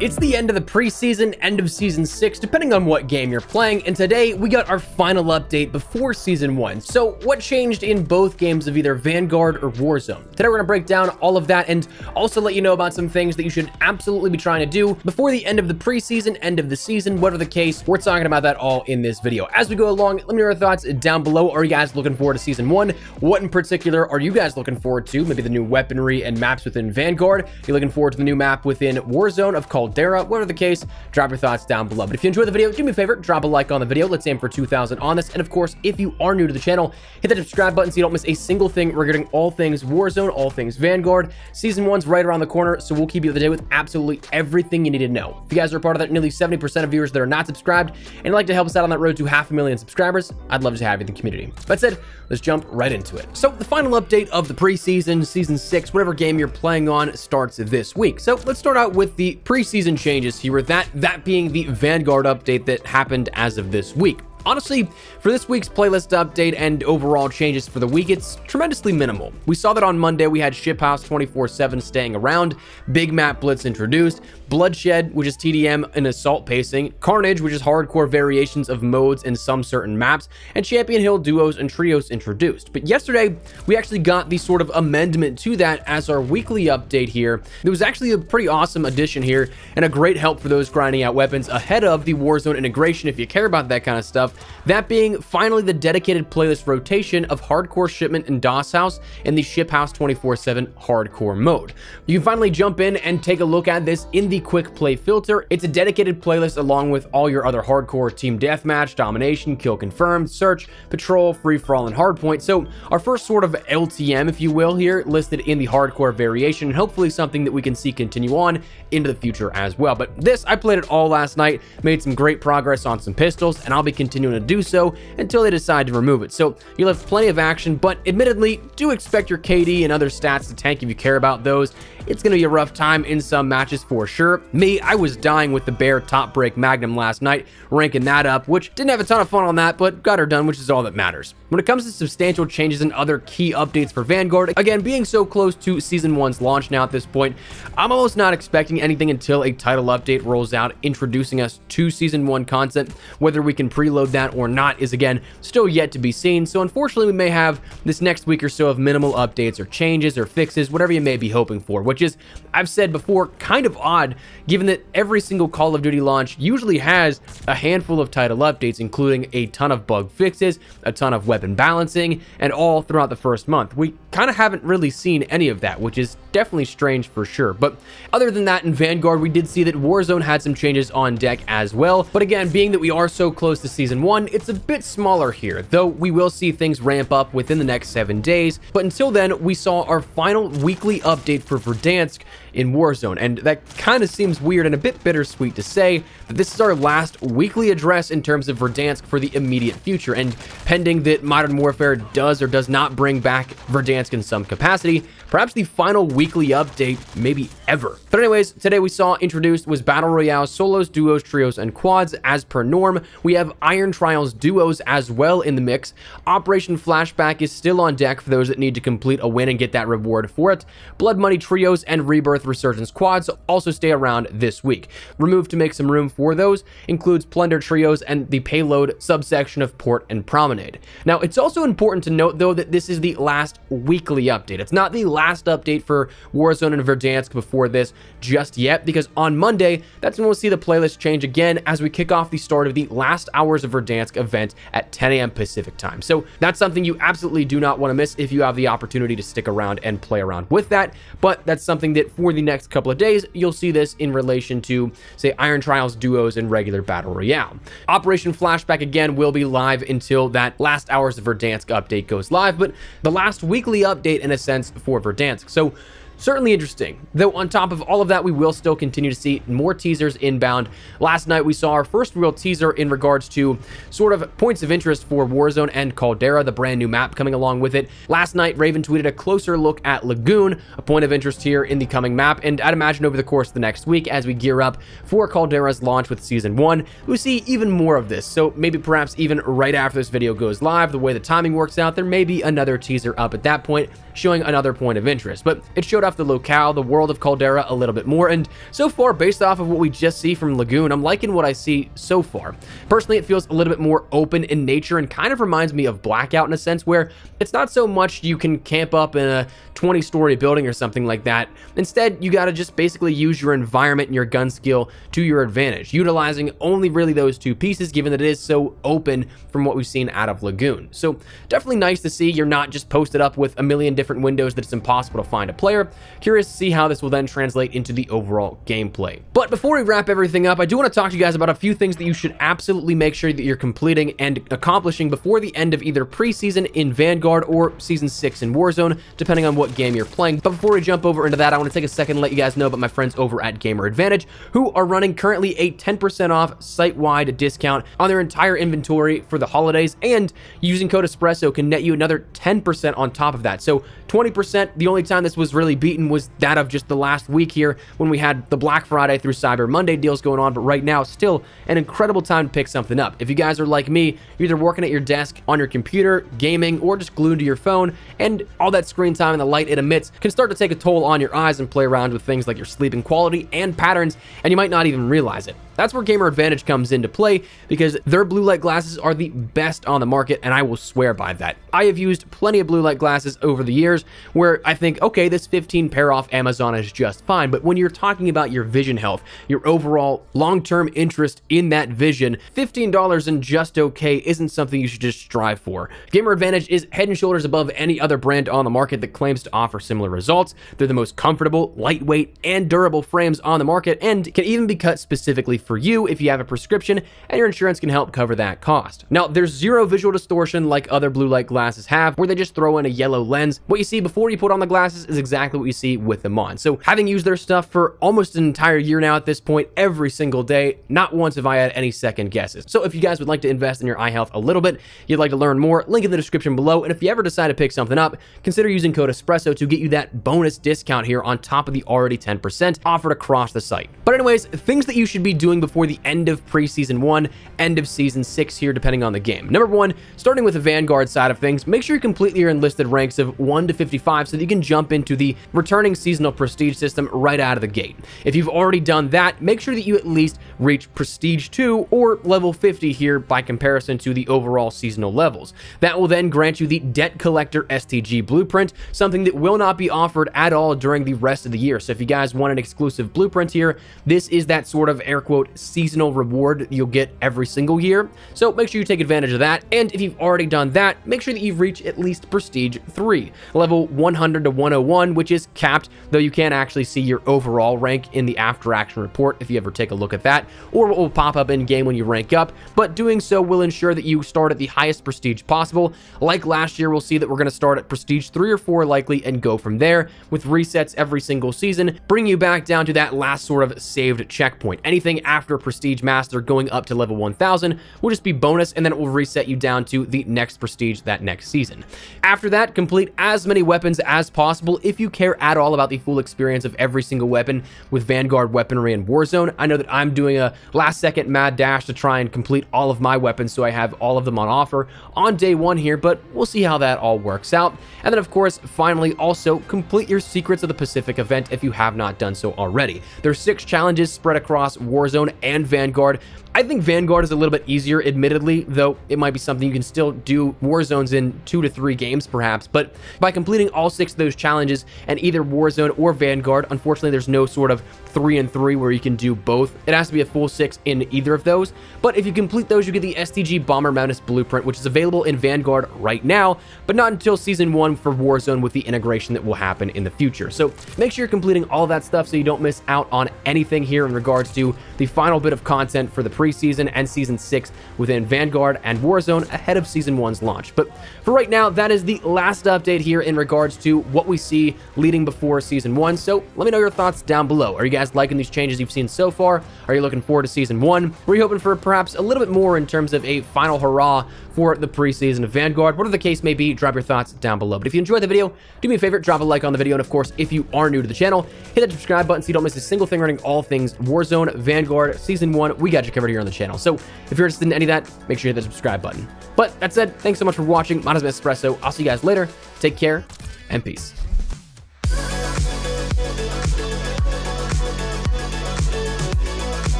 It's the end of the preseason, end of season 6, depending on what game you're playing, and today we got our final update before season 1. So what changed in both games of either Vanguard or Warzone? Today we're to break down all of that and also let you know about some things that you should absolutely be trying to do before the end of the preseason, end of the season, whatever the case. We're talking about that all in this video. As we go along, let me know your thoughts down below. Are you guys looking forward to season 1? What in particular are you guys looking forward to? Maybe the new weaponry and maps within Vanguard? You're looking forward to the new map within Warzone of Call Caldera. Whatever the case, drop your thoughts down below. But if you enjoyed the video, do me a favor, drop a like on the video. Let's aim for 2,000 on this. And of course, if you are new to the channel, hit that subscribe button so you don't miss a single thing regarding all things Warzone, all things Vanguard. Season 1's right around the corner, so we'll keep you up to date with absolutely everything you need to know. If you guys are part of that nearly 70% of viewers that are not subscribed and you'd like to help us out on that road to half a million subscribers, I'd love to have you in the community. That said, let's jump right into it. So the final update of the preseason, season 6, whatever game you're playing on, starts this week. So let's start out with the preseason changes here with that, that being the Vanguard update that happened as of this week. Honestly, for this week's playlist update and overall changes for the week, it's tremendously minimal. We saw that on Monday we had Ship Haus 24-7 staying around, Big Map Blitz introduced, Bloodshed, which is TDM and assault pacing, Carnage, which is hardcore variations of modes in some certain maps, and Champion Hill duos and trios introduced. But yesterday, we actually got the sort of amendment to that as our weekly update here. It was actually a pretty awesome addition here and a great help for those grinding out weapons ahead of the Warzone integration if you care about that kind of stuff. That being finally the dedicated playlist rotation of Hardcore Shipment and Das Haus in the Ship Haus 24-7 Hardcore mode. You can finally jump in and take a look at this in the Quick Play filter. It's a dedicated playlist along with all your other Hardcore Team Deathmatch, Domination, Kill Confirmed, Search, Patrol, Free For All, and Hardpoint. So our first sort of LTM, if you will, here listed in the Hardcore variation, and hopefully something that we can see continue on into the future as well. But this, I played it all last night, made some great progress on some pistols, and I'll be continuing to do so until they decide to remove it. So you'll have plenty of action, but admittedly, do expect your KD and other stats to tank if you care about those. It's going to be a rough time in some matches for sure. Me, I was dying with the Bear Top Break Magnum last night, ranking that up, which didn't have a ton of fun on that, but got her done, which is all that matters. When it comes to substantial changes and other key updates for Vanguard, again, being so close to Season 1's launch now at this point, I'm almost not expecting anything until a title update rolls out introducing us to Season 1 content. Whether we can preload that or not is, again, still yet to be seen, so unfortunately we may have this next week or so of minimal updates or changes or fixes, whatever you may be hoping for, which is, I've said before, kind of odd, given that every single Call of Duty launch usually has a handful of title updates, including a ton of bug fixes, a ton of weapon balancing, and all throughout the first month. We kind of haven't really seen any of that, which is definitely strange for sure. But other than that, in Vanguard, we did see that Warzone had some changes on deck as well. But again, being that we are so close to Season 1, it's a bit smaller here, though we will see things ramp up within the next seven days. But until then, we saw our final weekly update for Verdansk in Warzone, and that kind of seems weird and a bit bittersweet to say that this is our last weekly address in terms of Verdansk for the immediate future, and pending that Modern Warfare does or does not bring back Verdansk in some capacity, perhaps the final weekly update maybe ever. But anyways, today we saw introduced was Battle Royale solos, duos, trios, and quads as per norm. We have Iron Trials duos as well in the mix. Operation Flashback is still on deck for those that need to complete a win and get that reward for it. Blood Money trios and Rebirth Resurgence quads also stay around this week. Removed to make some room for those includes Plunder trios and the payload subsection of Port and Promenade. Now, it's also important to note though that this is the last weekly update. It's not the last update for Warzone and Verdansk before this just yet because on Monday, that's when we'll see the playlist change again as we kick off the start of the last hours of Verdansk event at 10 a.m. Pacific time. So that's something you absolutely do not want to miss if you have the opportunity to stick around and play around with that. But that's something that for the next couple of days, you'll see this in relation to, say, Iron Trials duos and regular Battle Royale. Operation Flashback again will be live until that last hours of Verdansk update goes live, but the last weekly update in a sense for Verdansk. So Certainly interesting. Though on top of all of that, we will still continue to see more teasers inbound. Last night, we saw our first real teaser in regards to sort of points of interest for Warzone and Caldera, the brand new map coming along with it. Last night, Raven tweeted a closer look at Lagoon, a point of interest here in the coming map, and I'd imagine over the course of the next week, as we gear up for Caldera's launch with Season 1, we'll see even more of this. So maybe perhaps even right after this video goes live, the way the timing works out, there may be another teaser up at that point, showing another point of interest. But it showed off the locale, the world of Caldera a little bit more, and so far, based off of what we just see from Lagoon, I'm liking what I see so far. Personally, it feels a little bit more open in nature and kind of reminds me of Blackout in a sense where it's not so much you can camp up in a 20 story building or something like that. Instead, you gotta just basically use your environment and your gun skill to your advantage, utilizing only really those two pieces given that it is so open from what we've seen out of Lagoon. So definitely nice to see you're not just posted up with a million different windows that it's impossible to find a player. Curious to see how this will then translate into the overall gameplay. But before we wrap everything up, I do want to talk to you guys about a few things that you should absolutely make sure that you're completing and accomplishing before the end of either preseason in Vanguard or Season 6 in Warzone, depending on what game you're playing. But before we jump over into that, I want to take a second and let you guys know about my friends over at Gamer Advantage, who are running currently a 10% off site-wide discount on their entire inventory for the holidays, and using code Espresso can net you another 10% on top of that. So 20%, the only time this was really beaten was that of just the last week here when we had the Black Friday through Cyber Monday deals going on, but right now, still an incredible time to pick something up. If you guys are like me, you're either working at your desk, on your computer, gaming, or just glued to your phone, and all that screen time and the light it emits can start to take a toll on your eyes and play around with things like your sleeping quality and patterns, and you might not even realize it. That's where Gamer Advantage comes into play because their blue light glasses are the best on the market, and I will swear by that. I have used plenty of blue light glasses over the years where I think, okay, this 15 pair off Amazon is just fine, but when you're talking about your vision health, your overall long-term interest in that vision, $15 and just okay isn't something you should just strive for. Gamer Advantage is head and shoulders above any other brand on the market that claims to offer similar results. They're the most comfortable, lightweight, and durable frames on the market and can even be cut specifically for you if you have a prescription and your insurance can help cover that cost. Now, there's zero visual distortion like other blue light glasses have, where they just throw in a yellow lens. What you see before you put on the glasses is exactly what you see with them on. So having used their stuff for almost an entire year now at this point, every single day, not once have I had any second guesses. So if you guys would like to invest in your eye health a little bit, you'd like to learn more, link in the description below. And if you ever decide to pick something up, consider using code ESPRESSO to get you that bonus discount here on top of the already 10% offered across the site. But anyways, things that you should be doing before the end of preseason one, end of season six here, depending on the game. Number one, starting with the Vanguard side of things, make sure you complete your enlisted ranks of 1 to 55 so that you can jump into the returning seasonal prestige system right out of the gate. If you've already done that, make sure that you at least reach prestige 2 or level 50 here by comparison to the overall seasonal levels. That will then grant you the Debt Collector STG blueprint, something that will not be offered at all during the rest of the year. So if you guys want an exclusive blueprint here, this is that sort of air quote seasonal reward you'll get every single year. So make sure you take advantage of that. And if you've already done that, make sure that you've reached at least Prestige 3, level 100 to 101, which is capped, though you can actually see your overall rank in the after action report if you ever take a look at that, or it will pop up in game when you rank up. But doing so will ensure that you start at the highest prestige possible. Like last year, we'll see that we're going to start at Prestige 3 or 4 likely and go from there with resets every single season, bring you back down to that last sort of saved checkpoint. Anything after Prestige Master going up to level 1000 will just be bonus and then it will reset you down to the next Prestige that next season. After that, complete as many weapons as possible if you care at all about the full experience of every single weapon with Vanguard weaponry and Warzone. I know that I'm doing a last second mad dash to try and complete all of my weapons so I have all of them on offer on day one here, but we'll see how that all works out. And then of course, finally also complete your Secrets of the Pacific event if you have not done so already. There's six challenges spread across Warzone and Vanguard. I think Vanguard is a little bit easier, admittedly, though it might be something you can still do war zones in two to three games, perhaps. But by completing all six of those challenges and either Warzone or Vanguard, unfortunately, there's no sort of three and three where you can do both. It has to be a full six in either of those. But if you complete those, you get the STG Bomber Madness Blueprint, which is available in Vanguard right now, but not until Season 1 for Warzone with the integration that will happen in the future. So make sure you're completing all that stuff so you don't miss out on anything here in regards to the final bit of content for the preseason and Season 6 within Vanguard and Warzone ahead of Season 1's launch. But for right now, that is the last update here in regards to what we see leading before Season 1. So let me know your thoughts down below. Are you guys liking these changes you've seen so far? Are you looking forward to Season 1? Were you hoping for perhaps a little bit more in terms of a final hurrah for the preseason of Vanguard? Whatever the case may be, drop your thoughts down below. But if you enjoyed the video, do me a favor, drop a like on the video. And of course, if you are new to the channel, hit that subscribe button so you don't miss a single thing running all things Warzone, Vanguard, Season 1. We got you covered here on the channel. So if you're interested in any of that, make sure you hit the subscribe button. But that said, thanks so much for watching. My name is Espresso. I'll see you guys later. Take care and peace.